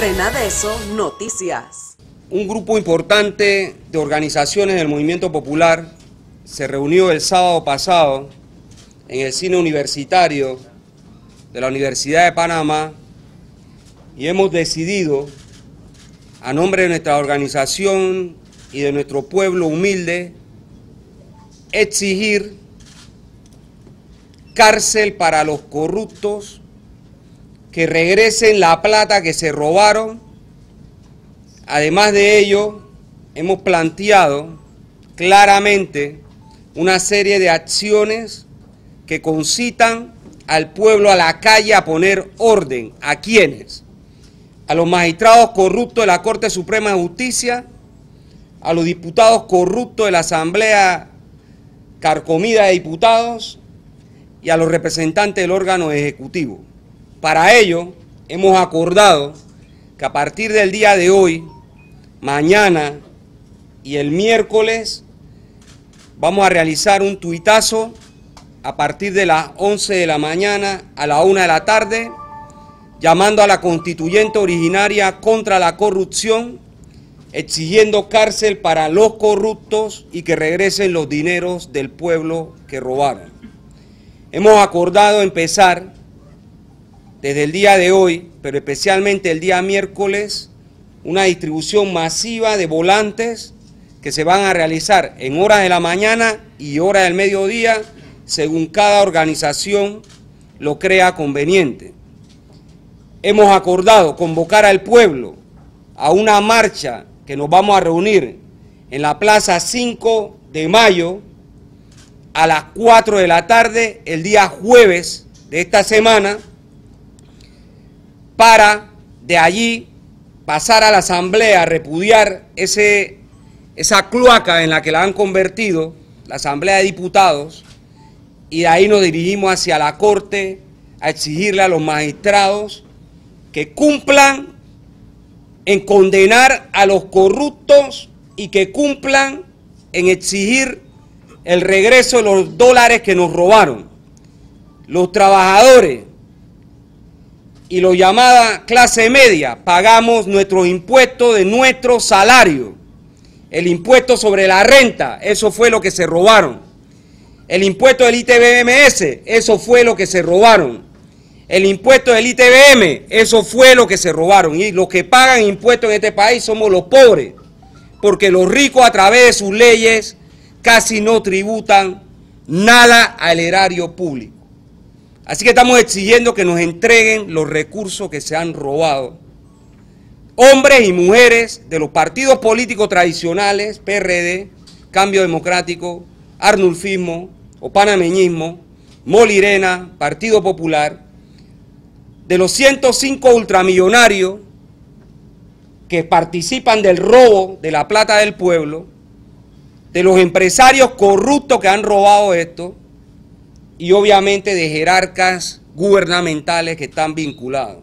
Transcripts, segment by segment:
Frenadeso Noticias. Un grupo importante de organizaciones del movimiento popular se reunió el sábado pasado en el cine universitario de la Universidad de Panamá y hemos decidido, a nombre de nuestra organización y de nuestro pueblo humilde, exigir cárcel para los corruptos que regresen la plata que se robaron. Además de ello, hemos planteado claramente una serie de acciones que concitan al pueblo a la calle a poner orden. ¿A quiénes? A los magistrados corruptos de la Corte Suprema de Justicia, a los diputados corruptos de la Asamblea Carcomida de Diputados y a los representantes del órgano ejecutivo. Para ello, hemos acordado que a partir del día de hoy, mañana y el miércoles, vamos a realizar un tuitazo a partir de las 11 de la mañana a la 1 de la tarde, llamando a la constituyente originaria contra la corrupción, exigiendo cárcel para los corruptos y que regresen los dineros del pueblo que robaron. Hemos acordado empezar desde el día de hoy, pero especialmente el día miércoles, una distribución masiva de volantes que se van a realizar en horas de la mañana y horas del mediodía, según cada organización lo crea conveniente. Hemos acordado convocar al pueblo a una marcha que nos vamos a reunir en la Plaza 5 de Mayo a las 4 de la tarde el día jueves de esta semana para de allí pasar a la asamblea a repudiar ese, esa cloaca en la que la han convertido, la asamblea de diputados, y de ahí nos dirigimos hacia la corte a exigirle a los magistrados que cumplan en condenar a los corruptos y que cumplan en exigir el regreso de los dólares que nos robaron. Los trabajadores y lo llamada clase media pagamos nuestros impuestos de nuestro salario. El impuesto sobre la renta, eso fue lo que se robaron. El impuesto del ITBMS, eso fue lo que se robaron. El impuesto del ITBM, eso fue lo que se robaron. Y los que pagan impuestos en este país somos los pobres, porque los ricos a través de sus leyes casi no tributan nada al erario público. Así que estamos exigiendo que nos entreguen los recursos que se han robado. Hombres y mujeres de los partidos políticos tradicionales, PRD, Cambio Democrático, Arnulfismo o Panameñismo, Molirena, Partido Popular, de los 105 ultramillonarios que participan del robo de la plata del pueblo, de los empresarios corruptos que han robado esto, y obviamente de jerarcas gubernamentales que están vinculados,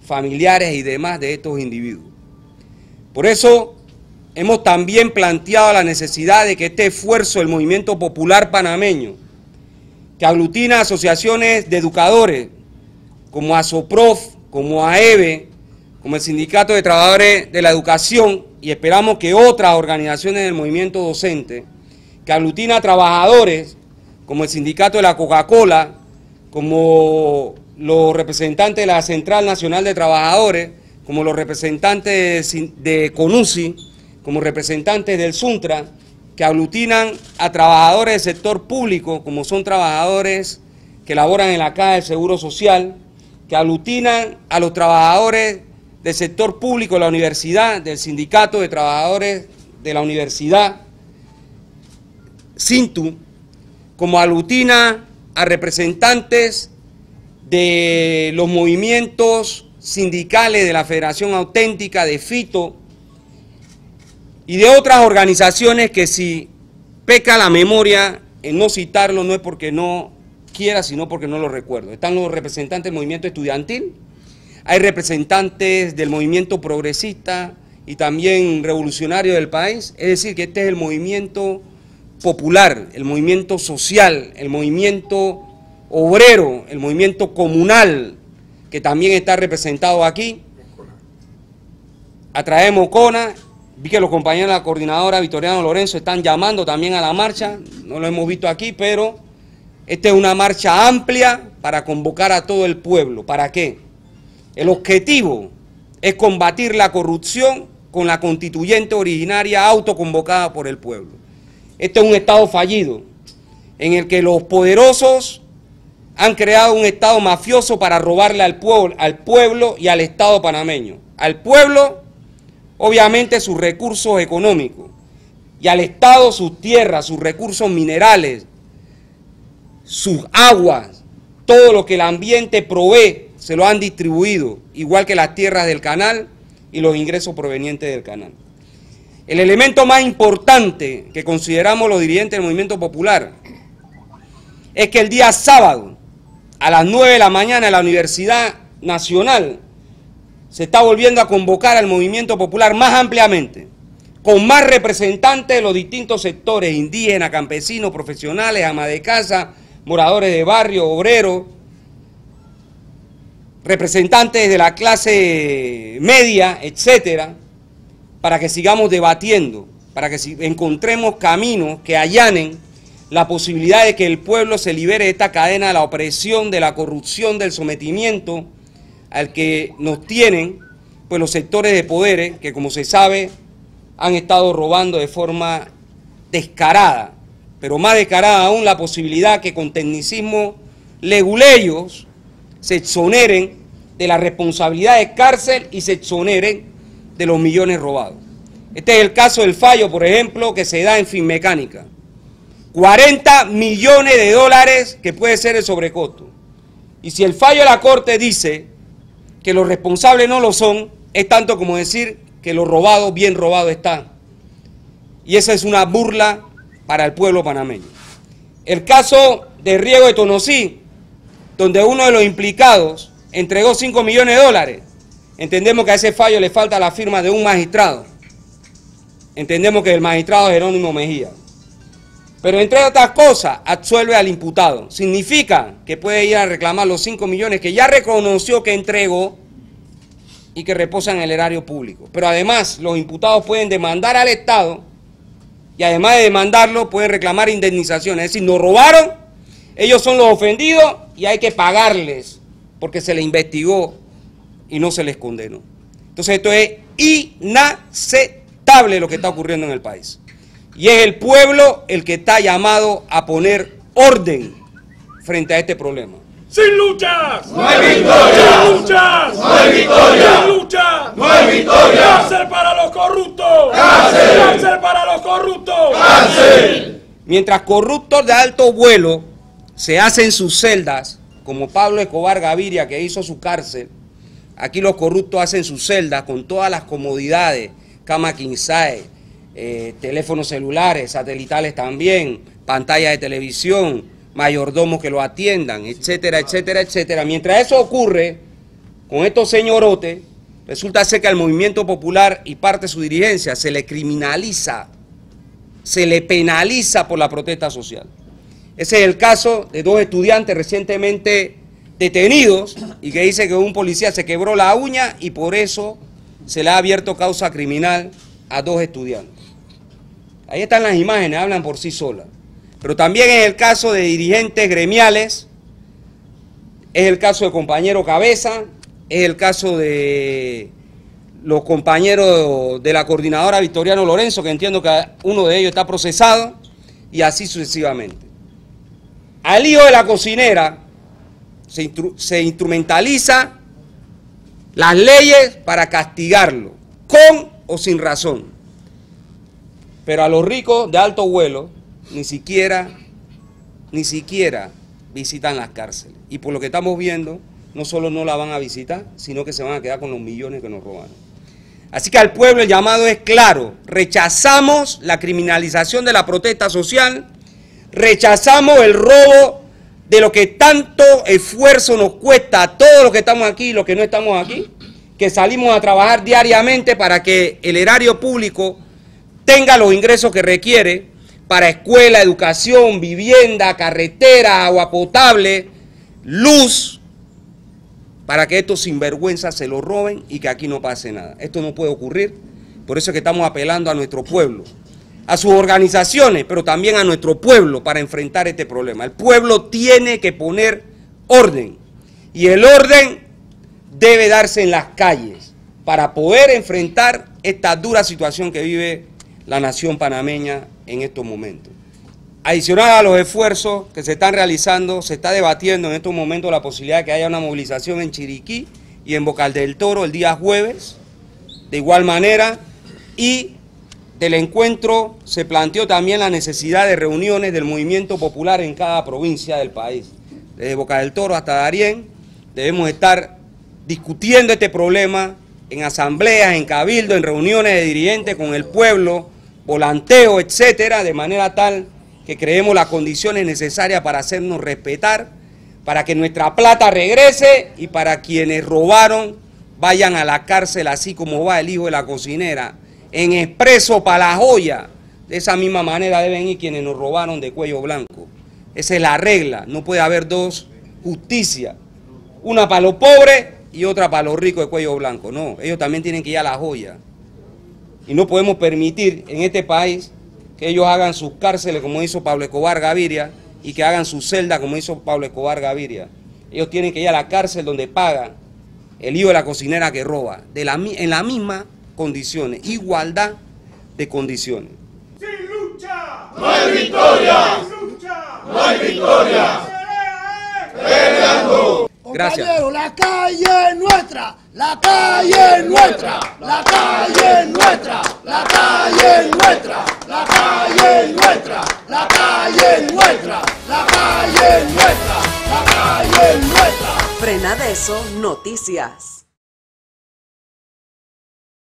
familiares y demás de estos individuos. Por eso hemos también planteado la necesidad de que este esfuerzo del movimiento popular panameño, que aglutina asociaciones de educadores como ASOPROF, como AEBE, como el Sindicato de Trabajadores de la Educación, y esperamos que otras organizaciones del movimiento docente, que aglutina trabajadores como el sindicato de la Coca-Cola, como los representantes de la Central Nacional de Trabajadores, como los representantes de CONUSI, como representantes del SUNTRA, que aglutinan a trabajadores del sector público, como son trabajadores que laboran en la Caja del Seguro Social, que aglutinan a los trabajadores del sector público de la universidad, del sindicato de trabajadores de la universidad, SINTU, como alutina a representantes de los movimientos sindicales de la Federación Auténtica, de FITO y de otras organizaciones que si peca la memoria en no citarlo no es porque no quiera, sino porque no lo recuerdo. Están los representantes del movimiento estudiantil, hay representantes del movimiento progresista y también revolucionario del país, es decir, que este es el movimiento popular, el movimiento social, el movimiento obrero, el movimiento comunal, que también está representado aquí, a través de Mocona. Vi que los compañeros de la coordinadora Vitoriano Lorenzo están llamando también a la marcha. No lo hemos visto aquí, pero esta es una marcha amplia para convocar a todo el pueblo. ¿Para qué? El objetivo es combatir la corrupción con la constituyente originaria autoconvocada por el pueblo. Este es un Estado fallido, en el que los poderosos han creado un Estado mafioso para robarle al pueblo, al pueblo y al Estado panameño. Al pueblo, obviamente, sus recursos económicos, y al Estado sus tierras, sus recursos minerales, sus aguas, todo lo que el ambiente provee, se lo han distribuido, igual que las tierras del canal y los ingresos provenientes del canal. El elemento más importante que consideramos los dirigentes del movimiento popular es que el día sábado, a las 9 de la mañana, en la Universidad Nacional, se está volviendo a convocar al movimiento popular más ampliamente, con más representantes de los distintos sectores, indígenas, campesinos, profesionales, amas de casa, moradores de barrio, obreros, representantes de la clase media, etcétera, para que sigamos debatiendo, para que encontremos caminos que allanen la posibilidad de que el pueblo se libere de esta cadena de la opresión, de la corrupción, del sometimiento al que nos tienen pues los sectores de poderes que como se sabe han estado robando de forma descarada, pero más descarada aún la posibilidad que con tecnicismo leguleyos se exoneren de la responsabilidad de cárcel y se exoneren de los millones robados. Este es el caso del fallo, por ejemplo, que se da en Finmecánica. 40 millones de dólares que puede ser el sobrecosto. Y si el fallo de la Corte dice que los responsables no lo son, es tanto como decir que lo robado, bien robado está. Y esa es una burla para el pueblo panameño. El caso de Riego de Tonosí, donde uno de los implicados entregó 5 millones de dólares. Entendemos que a ese fallo le falta la firma de un magistrado. Entendemos que el magistrado Jerónimo Mejía. Pero entre otras cosas, absuelve al imputado. Significa que puede ir a reclamar los 5 millones que ya reconoció que entregó y que reposan en el erario público. Pero además, los imputados pueden demandar al Estado y además de demandarlo, pueden reclamar indemnizaciones. Es decir, nos robaron, ellos son los ofendidos y hay que pagarles porque se les investigó y no se les condenó. Entonces esto es inaceptable lo que está ocurriendo en el país. Y es el pueblo el que está llamado a poner orden frente a este problema. Sin luchas, no hay victoria. Sin luchas, no hay victoria. Sin luchas, no hay victoria. Cárcel para los corruptos. Cárcel. Cárcel para los corruptos. Cárcel. Mientras corruptos de alto vuelo se hacen sus celdas como Pablo Escobar Gaviria, que hizo su cárcel, aquí los corruptos hacen sus celdas con todas las comodidades, cama quinzae, eh, teléfonos celulares, satelitales también, pantallas de televisión, mayordomos que lo atiendan, etcétera, etcétera, etcétera. Mientras eso ocurre con estos señorotes, resulta ser que al movimiento popular y parte de su dirigencia se le criminaliza, se le penaliza por la protesta social. Ese es el caso de dos estudiantes recientemente detenidos y que dice que un policía se quebró la uña y por eso se le ha abierto causa criminal a dos estudiantes. Ahí están las imágenes, hablan por sí solas. Pero también es el caso de dirigentes gremiales, es el caso de compañero Cabeza, es el caso de los compañeros de la coordinadora Victoriano Lorenzo, que entiendo que uno de ellos está procesado, y así sucesivamente. Al hijo de la cocinera se, instrumentaliza las leyes para castigarlo, con o sin razón. Pero a los ricos de alto vuelo ni siquiera, ni siquiera visitan las cárceles. Y por lo que estamos viendo, no solo no la van a visitar, sino que se van a quedar con los millones que nos robaron. Así que al pueblo el llamado es claro, rechazamos la criminalización de la protesta social rechazamos el robo de lo que tanto esfuerzo nos cuesta a todos los que estamos aquí y los que no estamos aquí, que salimos a trabajar diariamente para que el erario público tenga los ingresos que requiere para escuela, educación, vivienda, carretera, agua potable, luz, para que estos sinvergüenzas se lo roben y que aquí no pase nada. Esto no puede ocurrir, por eso es que estamos apelando a nuestro pueblo, a sus organizaciones, pero también a nuestro pueblo para enfrentar este problema. El pueblo tiene que poner orden y el orden debe darse en las calles para poder enfrentar esta dura situación que vive la nación panameña en estos momentos. Adicional a los esfuerzos que se están realizando, se está debatiendo en estos momentos la posibilidad de que haya una movilización en Chiriquí y en Bocal del Toro el día jueves, de igual manera, y del encuentro se planteó también la necesidad de reuniones del movimiento popular en cada provincia del país. Desde Boca del Toro hasta Darién debemos estar discutiendo este problema en asambleas, en cabildo, en reuniones de dirigentes con el pueblo, volanteo, etcétera, de manera tal que creemos las condiciones necesarias para hacernos respetar, para que nuestra plata regrese y para quienes robaron vayan a la cárcel así como va el hijo de la cocinera, en expreso para la joya. De esa misma manera deben ir quienes nos robaron de cuello blanco. Esa es la regla, no puede haber dos justicias, una para los pobres y otra para los ricos de cuello blanco. No, ellos también tienen que ir a la joya. Y no podemos permitir en este país que ellos hagan sus cárceles como hizo Pablo Escobar Gaviria y que hagan su celda como hizo Pablo Escobar Gaviria. Ellos tienen que ir a la cárcel donde pagan el hijo de la cocinera que roba, de la, en las mismas condiciones, igualdad de condiciones. Sin lucha, no hay victoria. Sin lucha, no hay victoria. Peleando. Gracias. la calle es nuestra, la calle es nuestra, la calle es nuestra, la calle es nuestra, la calle es nuestra, la calle es nuestra, la calle es nuestra, la calle es nuestra. Frenadeso Noticias.